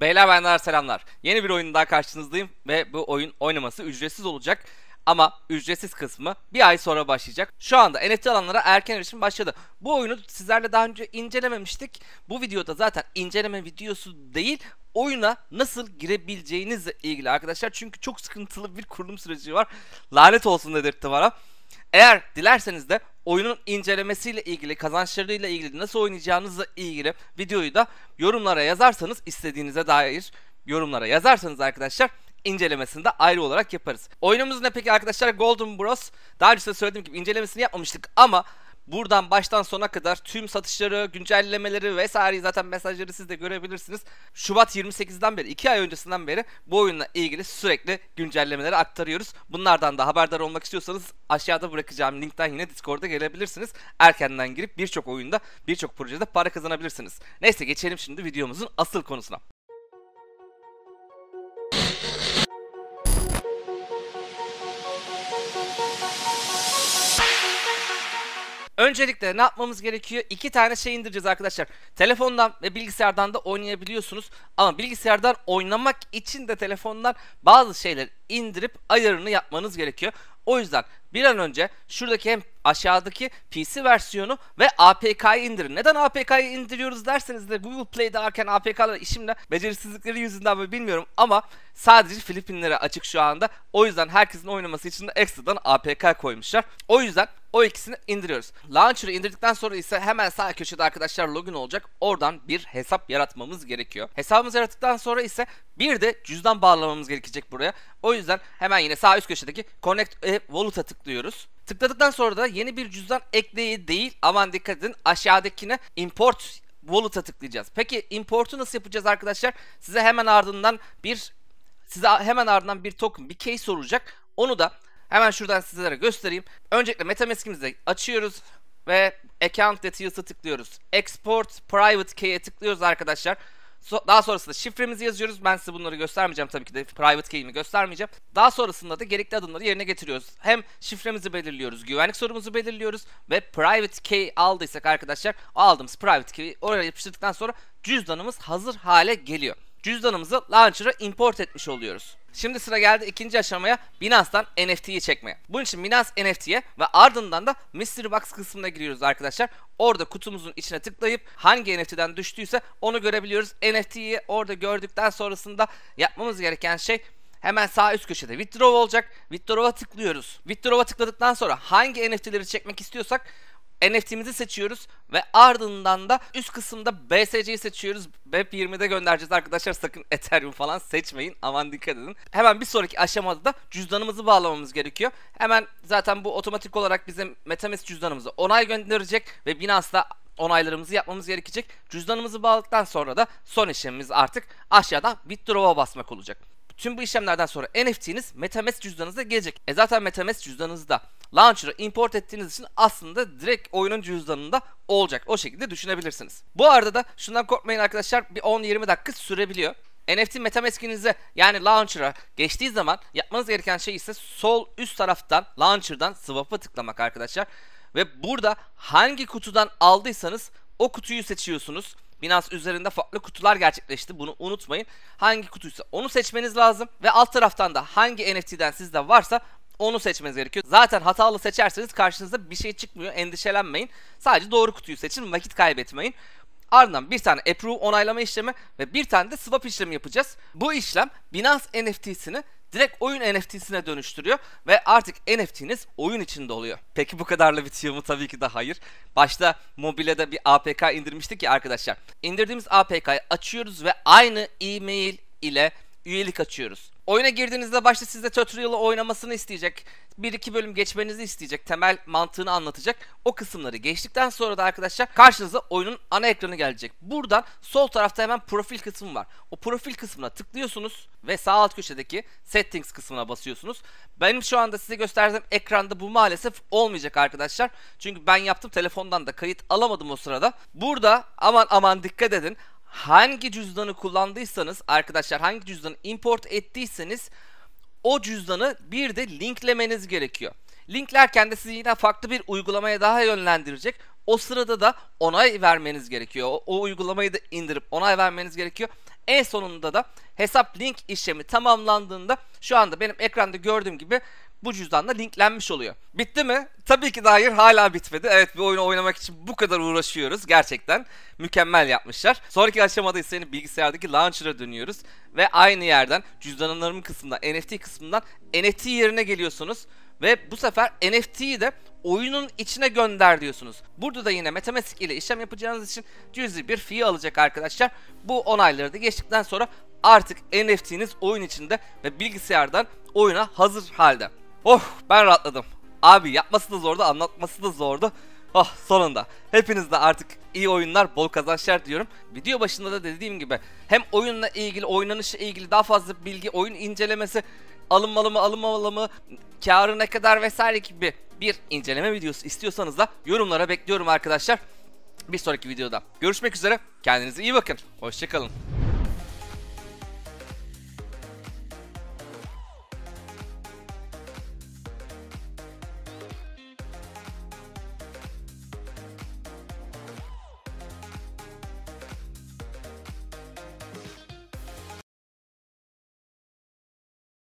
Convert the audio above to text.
Beyler benler selamlar. Yeni bir oyun daha karşınızdayım ve bu oyun oynaması ücretsiz olacak. Ama ücretsiz kısmı bir ay sonra başlayacak. Şu anda NFT alanlara erken erişim başladı. Bu oyunu sizlerle daha önce incelememiştik. Bu videoda zaten inceleme videosu değil, oyuna nasıl girebileceğinizle ilgili arkadaşlar. Çünkü çok sıkıntılı bir kurulum süreci var. Lanet olsun dedirtti bana. Eğer dilerseniz de oyunun incelemesiyle ilgili, kazançlarıyla ilgili, nasıl oynayacağınızla ilgili videoyu da yorumlara yazarsanız istediğinize dair yorumlara yazarsanız arkadaşlar incelemesini de ayrı olarak yaparız. Oyunumuz ne peki arkadaşlar? Golden Bros. Daha önce de söylediğim gibi incelemesini yapmamıştık ama Buradan baştan sona kadar tüm satışları, güncellemeleri vesaire zaten mesajları siz de görebilirsiniz. Şubat 28'den beri, 2 ay öncesinden beri bu oyunla ilgili sürekli güncellemeleri aktarıyoruz. Bunlardan da haberdar olmak istiyorsanız aşağıda bırakacağım linkten yine Discord'a gelebilirsiniz. Erkenden girip birçok oyunda, birçok projede para kazanabilirsiniz. Neyse geçelim şimdi videomuzun asıl konusuna. Öncelikle ne yapmamız gerekiyor? İki tane şey indireceğiz arkadaşlar. Telefondan ve bilgisayardan da oynayabiliyorsunuz. Ama bilgisayardan oynamak için de telefondan bazı şeyler indirip ayarını yapmanız gerekiyor. O yüzden bir an önce şuradaki hem aşağıdaki PC versiyonu ve APK'yı indirin. Neden APK'yı indiriyoruz derseniz de Google Play'de arken APK'lar işimle becerisizlikleri yüzünden mi bilmiyorum ama sadece Filipinlere açık şu anda. O yüzden herkesin oynaması için de ekstradan APK koymuşlar. O yüzden o ikisini indiriyoruz. Launcher'ı indirdikten sonra ise hemen sağ köşede arkadaşlar login olacak. Oradan bir hesap yaratmamız gerekiyor. Hesabımızı yarattıktan sonra ise bir de cüzdan bağlamamız gerekecek buraya. O yüzden hemen yine sağ üst köşedeki Connect a Wallet'a tıklıyoruz. Tıkladıktan sonra da yeni bir cüzdan ekleyi değil aman dikkat edin aşağıdakine import wallet'a tıklayacağız. Peki importu nasıl yapacağız arkadaşlar? Size hemen ardından bir size hemen ardından bir token, bir case soracak. Onu da hemen şuradan sizlere göstereyim. Öncelikle MetaMask'imizi açıyoruz ve account details'a tıklıyoruz. Export private key'e tıklıyoruz arkadaşlar. So daha sonrasında şifremizi yazıyoruz. Ben size bunları göstermeyeceğim tabii ki de private key'imi göstermeyeceğim. Daha sonrasında da gerekli adımları yerine getiriyoruz. Hem şifremizi belirliyoruz, güvenlik sorumuzu belirliyoruz ve private key aldıysak arkadaşlar aldığımız private key'i oraya yapıştırdıktan sonra cüzdanımız hazır hale geliyor cüzdanımızı launcher'a import etmiş oluyoruz. Şimdi sıra geldi ikinci aşamaya Binance'dan NFT'yi çekmeye. Bunun için Binance NFT'ye ve ardından da Mystery Box kısmına giriyoruz arkadaşlar. Orada kutumuzun içine tıklayıp hangi NFT'den düştüyse onu görebiliyoruz. NFT'yi orada gördükten sonrasında yapmamız gereken şey hemen sağ üst köşede withdraw olacak. Withdraw'a tıklıyoruz. Withdraw'a tıkladıktan sonra hangi NFT'leri çekmek istiyorsak NFT'mizi seçiyoruz ve ardından da üst kısımda BSC'yi seçiyoruz. BEP20'de göndereceğiz arkadaşlar sakın Ethereum falan seçmeyin aman dikkat edin. Hemen bir sonraki aşamada da cüzdanımızı bağlamamız gerekiyor. Hemen zaten bu otomatik olarak bizim Metamask cüzdanımızı onay gönderecek ve Binance'da onaylarımızı yapmamız gerekecek. Cüzdanımızı bağladıktan sonra da son işlemimiz artık aşağıda withdraw'a basmak olacak. Tüm bu işlemlerden sonra NFT'niz Metamask cüzdanınıza gelecek. E zaten Metamask cüzdanınızda Launcher'ı import ettiğiniz için aslında direkt oyunun cüzdanında olacak. O şekilde düşünebilirsiniz. Bu arada da şundan korkmayın arkadaşlar bir 10-20 dakika sürebiliyor. NFT MetaMask'inize yani Launcher'a geçtiği zaman yapmanız gereken şey ise sol üst taraftan Launcher'dan Swap'a tıklamak arkadaşlar. Ve burada hangi kutudan aldıysanız o kutuyu seçiyorsunuz. Binance üzerinde farklı kutular gerçekleşti. Bunu unutmayın. Hangi kutuysa onu seçmeniz lazım. Ve alt taraftan da hangi NFT'den sizde varsa onu seçmeniz gerekiyor. Zaten hatalı seçerseniz karşınıza bir şey çıkmıyor. Endişelenmeyin. Sadece doğru kutuyu seçin. Vakit kaybetmeyin. Ardından bir tane approve onaylama işlemi ve bir tane de swap işlemi yapacağız. Bu işlem Binance NFT'sini direkt oyun NFT'sine dönüştürüyor ve artık NFT'niz oyun içinde oluyor. Peki bu kadarla bitiyor mu? Tabii ki de hayır. Başta mobilede bir APK indirmiştik ya arkadaşlar. İndirdiğimiz APK'yı açıyoruz ve aynı e-mail ile üyelik açıyoruz. Oyuna girdiğinizde başta sizde tutorial'ı oynamasını isteyecek. Bir iki bölüm geçmenizi isteyecek. Temel mantığını anlatacak. O kısımları geçtikten sonra da arkadaşlar karşınıza oyunun ana ekranı gelecek. Buradan sol tarafta hemen profil kısmı var. O profil kısmına tıklıyorsunuz ve sağ alt köşedeki settings kısmına basıyorsunuz. Benim şu anda size gösterdiğim ekranda bu maalesef olmayacak arkadaşlar. Çünkü ben yaptım telefondan da kayıt alamadım o sırada. Burada aman aman dikkat edin hangi cüzdanı kullandıysanız arkadaşlar hangi cüzdanı import ettiyseniz o cüzdanı bir de linklemeniz gerekiyor. Linklerken de sizi yine farklı bir uygulamaya daha yönlendirecek. O sırada da onay vermeniz gerekiyor. O, o uygulamayı da indirip onay vermeniz gerekiyor. En sonunda da hesap link işlemi tamamlandığında şu anda benim ekranda gördüğüm gibi bu cüzdanla linklenmiş oluyor. Bitti mi? Tabii ki de hayır hala bitmedi. Evet bir oyunu oynamak için bu kadar uğraşıyoruz. Gerçekten mükemmel yapmışlar. Sonraki aşamada ise yine bilgisayardaki launcher'a dönüyoruz. Ve aynı yerden cüzdanlarımın kısmından NFT kısmından NFT yerine geliyorsunuz. Ve bu sefer NFT'yi de oyunun içine gönder diyorsunuz. Burada da yine Metamask ile işlem yapacağınız için cüzi bir fee alacak arkadaşlar. Bu onayları da geçtikten sonra artık NFT'niz oyun içinde ve bilgisayardan oyuna hazır halde. Oh ben rahatladım. Abi yapması da zordu anlatması da zordu. Oh sonunda. Hepiniz de artık iyi oyunlar, bol kazançlar diyorum. Video başında da dediğim gibi hem oyunla ilgili, oynanışla ilgili daha fazla bilgi, oyun incelemesi, alınmalı mı, alınmamalı mı, karı ne kadar vesaire gibi bir inceleme videosu istiyorsanız da yorumlara bekliyorum arkadaşlar. Bir sonraki videoda görüşmek üzere. Kendinize iyi bakın. Hoşçakalın.